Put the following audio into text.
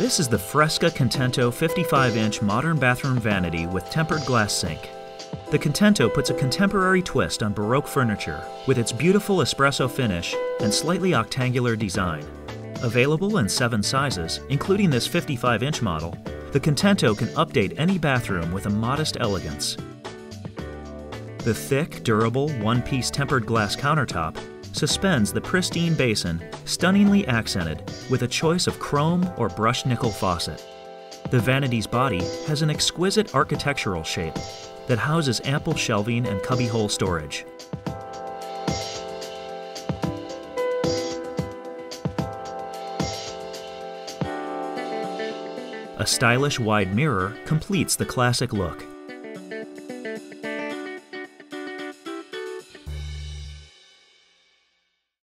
This is the Fresca Contento 55-inch modern bathroom vanity with tempered glass sink. The Contento puts a contemporary twist on Baroque furniture with its beautiful espresso finish and slightly octangular design. Available in seven sizes, including this 55-inch model, the Contento can update any bathroom with a modest elegance. The thick, durable, one-piece tempered glass countertop suspends the pristine basin, stunningly accented with a choice of chrome or brushed nickel faucet. The vanity's body has an exquisite architectural shape that houses ample shelving and cubbyhole storage. A stylish wide mirror completes the classic look.